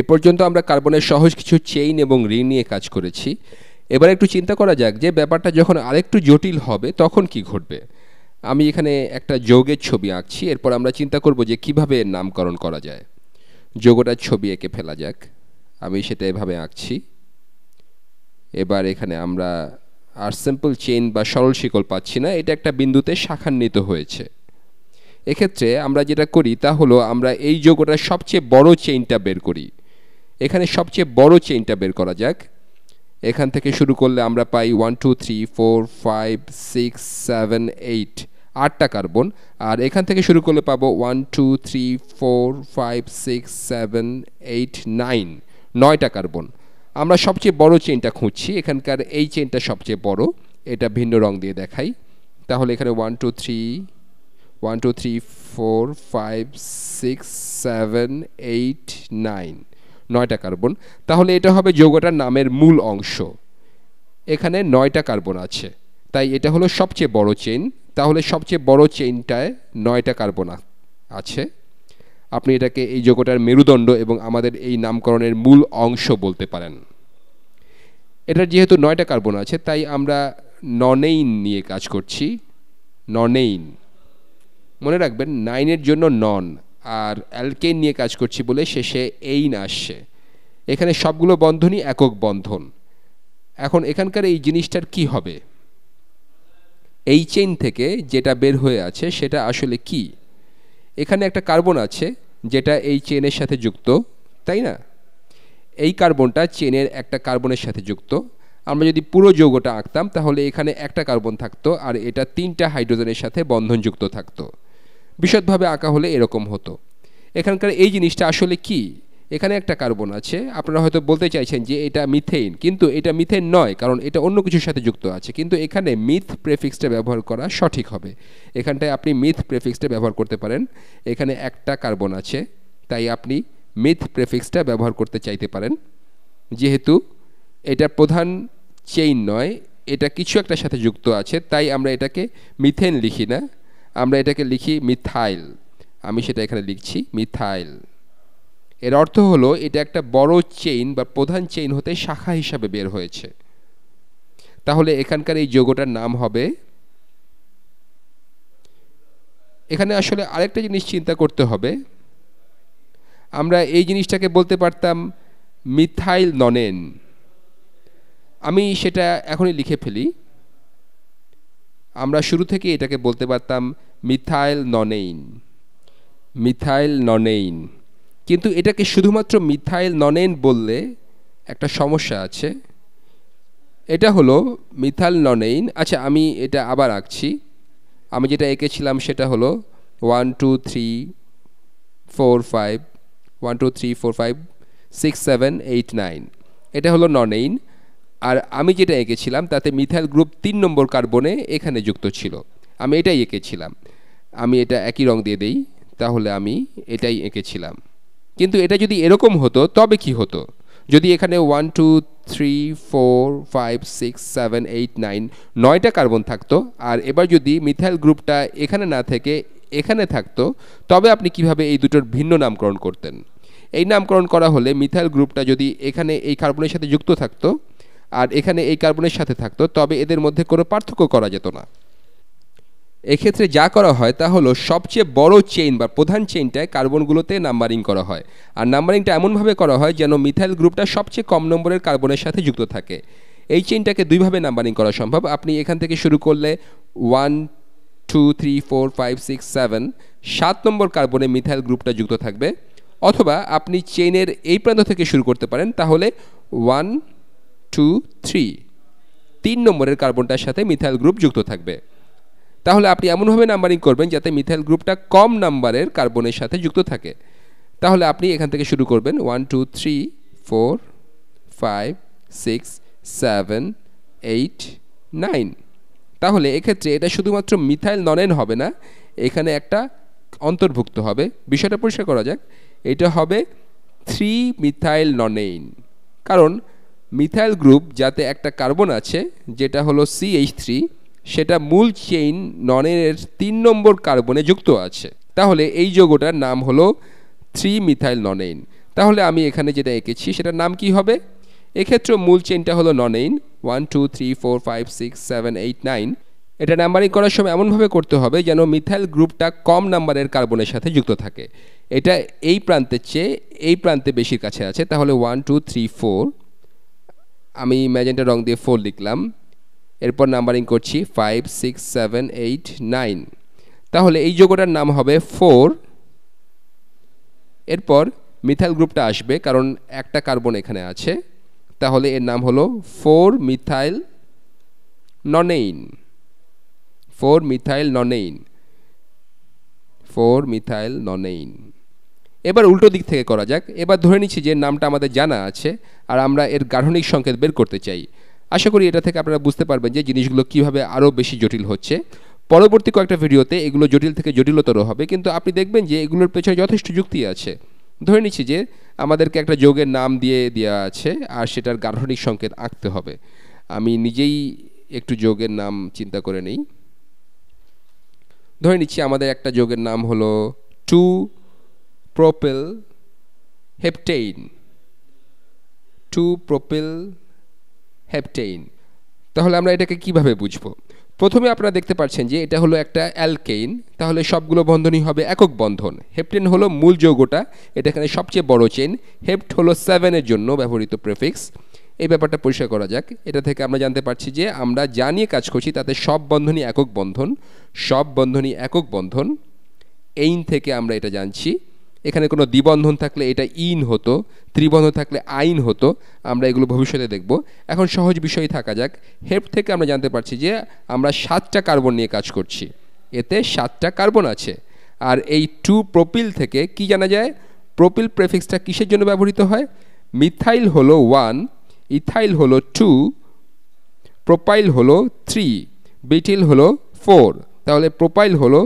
এ পর্যন্ত আমরা কার্বনের সহজ কিছু চেইন এবং রিং নিয়ে কাজ করেছি। এবার একটু চিন্তা করা যাক যে ব্যাপারটা যখন আরেকটু জটিল হবে তখন কি ঘটবে। আমি এখানে একটা যৌগের ছবি আঁকছি, এরপর আমরা চিন্তা করব যে কীভাবে এর নামকরণ করা যায়। যৌগটার ছবি এঁকে ফেলা যাক। আমি সেটা এভাবে আঁকছি। এবার এখানে আমরা আর সিম্পল চেইন বা সরল শিকল পাচ্ছি না, এটা একটা বিন্দুতে শাখান্বিত হয়েছে। এক্ষেত্রে আমরা যেটা করি তা হলো আমরা এই যৌগটার সবচেয়ে বড় চেইনটা বের করি। এখানে সবচেয়ে বড় চেইনটা বের করা যাক। এখান থেকে শুরু করলে আমরা পাই one two three four five six seven eight আটটা কার্বন আর এখান থেকে শুরু করলে পাবো one two three four five six seven eight nine নয়টা কার্বন আমরা সবচেয়ে বড় চেনটা খুঁজছি। এখানকার এই চেনটা সবচেয়ে বড়। এটা ভিন্ন রং দিয়ে দেখাই। তাহলে এখানে one two three one two three four five six seven eight nine নয়টা কার্বন। তাহলে এটা হবে যৌগটার নামের মূল অংশ। এখানে নয়টা কার্বন আছে। তাই এটা হলো সবচেয়ে বড় চেইন তাহলে সবচেয়ে বড় চেইনটায় নয়টা কার্বন আছে। আপনি এটাকে এই যৌগটার মেরুদণ্ড এবং আমাদের এই নামকরণের মূল অংশ বলতে পারেন। এটার যেহেতু নয়টা কার্বন আছে, তাই আমরা ননেইন নিয়ে কাজ করছি। ননেইন। মনে রাখবেন নাইনের জন্য নন। আর অ্যালকেন নিয়ে কাজ করছি বলে শেষে এইন আসছে। এখানে সবগুলো বন্ধনই একক বন্ধন। এখন এখানকার এই জিনিসটার কি হবে? এই চেইন থেকে যেটা বের হয়ে আছে সেটা আসলে কি? এখানে একটা কার্বন আছে যেটা এই চেনের সাথে যুক্ত, তাই না? এই কার্বনটা চেনের একটা কার্বনের সাথে যুক্ত। আমরা যদি পুরো যৌগটা আঁকতাম তাহলে এখানে একটা কার্বন থাকতো আর এটা তিনটা হাইড্রোজেনের সাথে বন্ধনযুক্ত থাকতো। বিশদভাবে আঁকা হলে এরকম হতো। এখানকার এই জিনিসটা আসলে কি? এখানে একটা কার্বন আছে। আপনারা হয়তো বলতে চাইছেন যে এটা মিথেইন কিন্তু এটা মিথেন নয়, কারণ এটা অন্য কিছুর সাথে যুক্ত আছে। কিন্তু এখানে মিথ প্রেফিক্সটা ব্যবহার করা সঠিক হবে। এখানটায় আপনি মিথ প্রেফিক্সটা ব্যবহার করতে পারেন। এখানে একটা কার্বন আছে, তাই আপনি মিথ প্রেফিক্সটা ব্যবহার করতে চাইতে পারেন। যেহেতু এটা প্রধান চেইন নয়, এটা কিছু একটা সাথে যুক্ত আছে, তাই আমরা এটাকে মিথেন লিখি না। আমরা এটাকে লিখি মিথাইল। আমি সেটা এখানে লিখছি, মিথাইল। এর অর্থ হলো, এটা একটা বড় চেইন বা প্রধান চেইন হতে শাখা হিসাবে বের হয়েছে। তাহলে এখানকার এই যোগটার নাম হবে, এখানে আসলে আরেকটা জিনিস চিন্তা করতে হবে। আমরা এই জিনিসটাকে বলতে পারতাম মিথাইল ননেন। আমি সেটা এখনই লিখে ফেলি। আমরা শুরু থেকে এটাকে বলতে পারতাম মিথাইল ননেইন। Methyl nonane. কিন্তু এটাকে শুধুমাত্র মিথাইল ননেন বললে একটা সমস্যা আছে। এটা হলো মিথাইল ননেইন। আচ্ছা আমি এটা আবার আঁকছি। আমি যেটা এঁকেছিলাম সেটা হলো one, two, three, four, five, one, two, three, four, five, six, seven, eight, nine. এটা হলো ননেইন। আর আমি যেটা এঁকেছিলাম, তাতে মিথাইল গ্রুপ তিন নম্বর কার্বনে এখানে যুক্ত ছিল। আমি এটাই এঁকেছিলাম। আমি এটা একই রং দিয়ে দেই, তাহলে আমি এটাই এঁকেছিলাম। কিন্তু এটা যদি এরকম হতো, তবে কি হতো? যদি এখানে one two three four five six seven eight nine নয়টা কার্বন থাকতো, আর এবার যদি মিথাইল গ্রুপটা এখানে না থেকে এখানে থাকতো, তবে আপনি কীভাবে এই দুটোর ভিন্ন নামকরণ করতেন? এই নামকরণ করা হলে মিথাইল গ্রুপটা যদি এখানে এই কার্বনের সাথে যুক্ত থাকতো আর এখানে এই কার্বনের সাথে থাকতো, তবে এদের মধ্যে কোনো পার্থক্য করা যেত না। এক্ষেত্রে যা করা হয় তা হলো সবচেয়ে বড় চেইন বা প্রধান চেইনটায় কার্বনগুলোতে নাম্বারিং করা হয়। আর নাম্বারিংটা এমনভাবে করা হয় যেন মিথাইল গ্রুপটা সবচেয়ে কম নম্বরের কার্বনের সাথে যুক্ত থাকে। এই চেইনটাকে দুইভাবে নাম্বারিং করা সম্ভব। আপনি এখান থেকে শুরু করলে one two three four five six seven সাত নম্বর কার্বনে মিথাইল গ্রুপটা যুক্ত থাকবে। অথবা আপনি চেইনের এই প্রান্ত থেকে শুরু করতে পারেন, তাহলে ওয়ান টু থ্রি তিন নম্বরের কার্বনটার সাথে মিথাইল গ্রুপ যুক্ত থাকবে। তাহলে আপনি এমনভাবে নাম্বারিং করবেন যাতে মিথাইল গ্রুপটা কম নাম্বারের কার্বনের সাথে যুক্ত থাকে। তাহলে আপনি এখান থেকে শুরু করবেন। One two three four five six seven eight nine তাহলে এক্ষেত্রে এটা শুধুমাত্র মিথাইল ননেন হবে না, এখানে একটা অন্তর্ভুক্ত হবে। বিষয়টা পরিষ্কার করা যাক। এটা হবে থ্রি মিথাইল ননেইন কারণ মিথাইল গ্রুপ যাতে একটা কার্বন আছে, যেটা হলো সিএইচ থ্রি সেটা মূল চেইন ননের তিন নম্বর কার্বনে যুক্ত আছে। তাহলে এই যৌগটার নাম হলো থ্রি মিথাইল ননেইন তাহলে আমি এখানে যেটা এঁকেছি, সেটার নাম কি হবে? এক্ষেত্রে মূল চেইনটা হলো nonane one two three four five six seven eight nine এটা নাম্বারিং করার সময় এমনভাবে করতে হবে যেন মিথাইল গ্রুপটা কম নাম্বারের কার্বনের সাথে যুক্ত থাকে। এটা এই প্রান্তের চেয়ে এই প্রান্তে বেশির কাছে আছে। তাহলে ওয়ান টু থ্রি ফোর আমি ম্যাজেন্টা রং দিয়ে ফোর লিখলাম। এরপর নাম্বারিং করছি five six seven eight nine তাহলে এই যোগটার নাম হবে ফোর এরপর মিথাইল গ্রুপটা আসবে, কারণ একটা কার্বন এখানে আছে। তাহলে এর নাম হলো four methyl nonane four methyl nonane four methyl nonane এবার উল্টো দিক থেকে করা যাক। এবার ধরে নিচ্ছি যে নামটা আমাদের জানা আছে আর আমরা এর গাঠনিক সংকেত বের করতে চাই। আশা করি এটা থেকে আপনারা বুঝতে পারবেন যে জিনিসগুলো কীভাবে আরও বেশি জটিল হচ্ছে। পরবর্তী কয়েকটা ভিডিওতে এগুলো জটিল থেকে জটিলতর হবে, কিন্তু আপনি দেখবেন যে এগুলোর পেছনে যথেষ্ট যুক্তি আছে। ধরে নিচ্ছি যে আমাদেরকে একটা যোগের নাম দিয়ে দেওয়া আছে আর সেটার গাঠনিক সংকেত আঁকতে হবে। আমি নিজেই একটু যোগের নাম চিন্তা করে নেই। ধরে নিচ্ছি আমাদের একটা যোগের নাম হলো two propyl heptane two propyl heptane তাহলে আমরা এটাকে কীভাবে বুঝব? প্রথমে আপনারা দেখতে পাচ্ছেন যে এটা হলো একটা অ্যালকেইন। তাহলে সবগুলো বন্ধনই হবে একক বন্ধন। হেপটেন হলো মূল যৌগটা, এটা এখানে সবচেয়ে বড় চেন হেপ্ট হলো সেভেনের জন্য ব্যবহৃত প্রেফিক্স। এই ব্যাপারটা পরিষ্কার করা যাক। এটা থেকে আমরা জানতে পারছি যে আমরা যা নিয়ে কাজ করছি, তাতে সব বন্ধনই একক বন্ধন, সব বন্ধনই একক বন্ধন। এইন থেকে আমরা এটা জানছি। এখানে কোনো দ্বিবন্ধন থাকলে এটা ইন হতো, ত্রিবন্ধন থাকলে আইন হতো, আমরা এগুলো ভবিষ্যতে দেখব। এখন সহজ বিষয় থাকা যাক। হেপ থেকে আমরা জানতে পারছি যে আমরা সাতটা কার্বন নিয়ে কাজ করছি। এতে সাতটা কার্বন আছে। আর এই টু প্রোপিল থেকে কি জানা যায়? প্রোপিল প্রেফিক্সটা কিসের জন্য ব্যবহৃত হয়? মিথাইল হলো ওয়ান, ইথাইল হলো টু, প্রোপাইল হলো থ্রি, বিটিল হলো ফোর। তাহলে প্রোপাইল হলো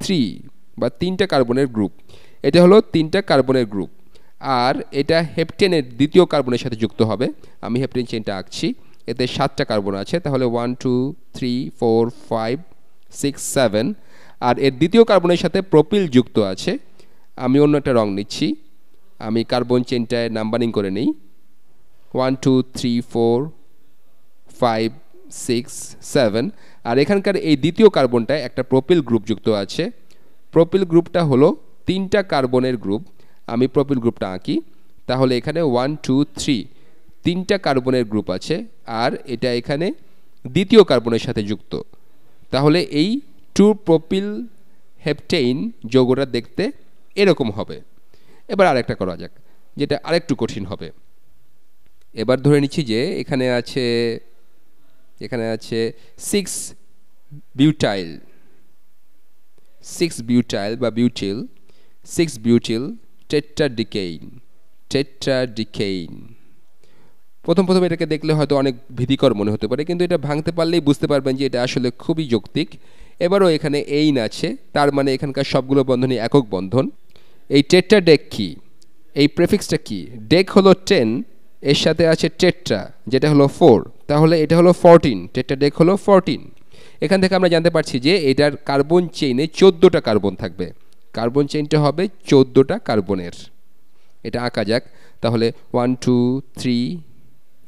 থ্রি। বা তিনটা কার্বনের গ্রুপ। এটা হলো তিনটা কার্বনের গ্রুপ। আর এটা হেপটেনের দ্বিতীয় কার্বনের সাথে যুক্ত হবে। আমি হেপটেন চেনটা আঁকছি। এতে সাতটা কার্বন আছে। তাহলে one two three four five six seven আর এর দ্বিতীয় কার্বনের সাথে প্রোপিল যুক্ত আছে। আমি অন্য একটা রং নিচ্ছি। আমি কার্বন চেনটায় নাম্বারিং করে নিই। One two three four five six seven আর এখানকার এই দ্বিতীয় কার্বনটায় একটা প্রোপিল গ্রুপ যুক্ত আছে। প্রোপিল গ্রুপটা হলো তিনটা কার্বনের গ্রুপ আমি প্রোপিল গ্রুপটা আঁকি। তাহলে এখানে ওয়ান টু থ্রি তিনটা কার্বনের গ্রুপ আছে আর এটা এখানে দ্বিতীয় কার্বনের সাথে যুক্ত। তাহলে এই টু প্রোপিল হেপটেইন যৌগটা দেখতে এরকম হবে। এবার আরেকটা করা যাক, যেটা আরেকটু কঠিন হবে। এবার ধরে নিচ্ছি যে এখানে আছে এখানে আছে সিক্স বিউটাইল সিক্স বিউটাইল বা বিউটিল সিক্স বিউটিল টেট্রাডিকেইন টেট্রাডিকেইন প্রথম প্রথম এটাকে দেখলে হয়তো অনেক ভীতিকর মনে হতে পারে, কিন্তু এটা ভাঙতে পারলেই বুঝতে পারবেন যে এটা আসলে খুবই যৌক্তিক। এবারও এখানে এইন আছে, তার মানে এখানকার সবগুলো বন্ধনই একক বন্ধন। এই টেট্রা ডেক কি? এই প্রেফিক্সটা কি? ডেক হলো টেন এর সাথে আছে টেট্রা যেটা হলো ফোর তাহলে এটা হলো ফরটিন টেট্রা ডেক হলো ফরটিন এখান থেকে আমরা জানতে পারছি যে এটার কার্বন চেইনে চোদ্দোটা কার্বন থাকবে। কার্বন চেইনটা হবে চোদ্দোটা কার্বনের। এটা আঁকা যাক। তাহলে one two three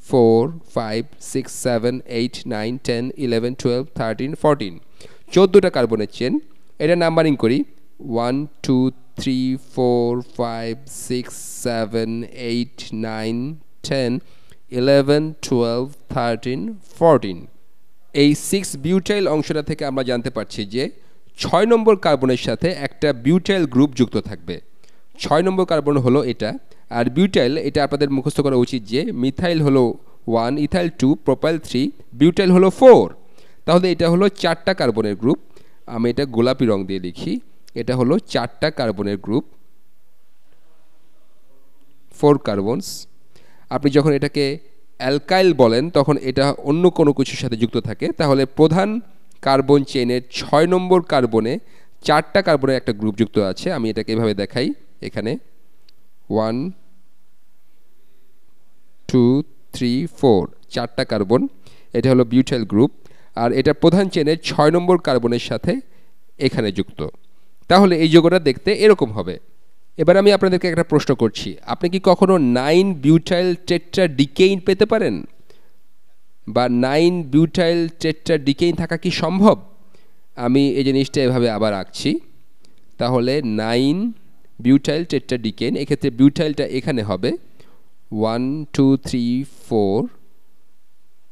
four five six seven eight nine ten eleven twelve thirteen fourteen চোদ্দোটা কার্বনের চেন এটা নাম্বারিং করি। One two three four five six seven eight nine ten eleven twelve thirteen fourteen এই সিক্স বিউটাইল অংশটা থেকে আমরা জানতে পারছি যে ছয় নম্বর কার্বনের সাথে একটা বিউটাইল গ্রুপ যুক্ত থাকবে। ছয় নম্বর কার্বন হলো এটা, আর বিউটাইল এটা আপনাদের মুখস্থ করা উচিত যে মিথাইল হলো one ethyl two propyl three butyl হলো ফোর তাহলে এটা হলো চারটা কার্বনের গ্রুপ আমি এটা গোলাপি রং দিয়ে লিখি। এটা হলো চারটা কার্বনের গ্রুপ ফোর কার্বনস আপনি যখন এটাকে অ্যালকাইল বলেন, তখন এটা অন্য কোনো কিছুর সাথে যুক্ত থাকে। তাহলে প্রধান কার্বন চেনের ছয় নম্বর কার্বনে চারটা কার্বনের একটা গ্রুপ যুক্ত আছে। আমি এটাকে এভাবে দেখাই এখানে। ওয়ান, টু, থ্রি, ফোর, চারটা কার্বন। এটা হলো বিউটাইল গ্রুপ। আর এটা প্রধান চেনের ছয় নম্বর কার্বনের সাথে এখানে যুক্ত। তাহলে এই যোগটা দেখতে এরকম হবে। এবার আমি আপনাদেরকে একটা প্রশ্ন করছি। আপনি কি কখনো নাইন বিউটাইল টেট্রা ডিকেইন পেতে পারেন? বা নাইন বিউটাইল টেট্রা ডিকেইন থাকা কি সম্ভব? আমি এই জিনিসটা এভাবে আবার আঁকছি। তাহলে নাইন বিউটাইল টেট্রা ডিকেইন এক্ষেত্রে বিউটাইলটা এখানে হবে। One two three four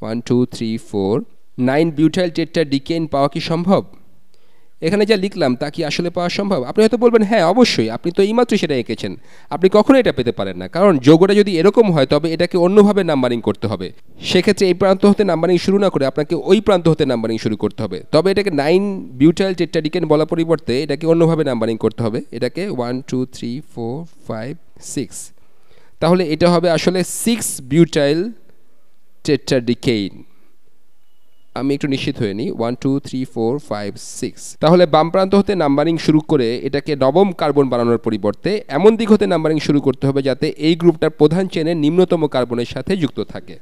one two three four nine butyl tetradecane পাওয়া কি সম্ভব? এখানে যা লিখলাম তা কি আসলে পাওয়া সম্ভব? আপনি হয়তো বলবেন হ্যাঁ অবশ্যই, আপনি তো এইমাত্র সেটা এঁকেছেন। আপনি কখনো এটা পেতে পারেন না, কারণ যোগটা যদি এরকম হয়, তবে এটাকে অন্যভাবে নাম্বারিং করতে হবে। সেক্ষেত্রে এই প্রান্ত হতে নাম্বারিং শুরু না করে আপনাকে ওই প্রান্ত হতে নাম্বারিং শুরু করতে হবে। তবে এটাকে নাইন বিউটাইল টেট্রাডিকেন বলা পরিবর্তে এটাকে অন্যভাবে নাম্বারিং করতে হবে। এটাকে one two three four five six তাহলে এটা হবে আসলে সিক্স বিউটাইল টেট্রাডিকেইন আমি একটু নিশ্চিত হয়ে নিই। One two three four five six তাহলে বাম প্রান্ত হতে নাম্বারিং শুরু করে এটাকে নবম কার্বন বানানোর পরিবর্তে এমন দিক হতে নাম্বারিং শুরু করতে হবে যাতে এই গ্রুপটার প্রধান চেনে নিম্নতম কার্বনের সাথে যুক্ত থাকে।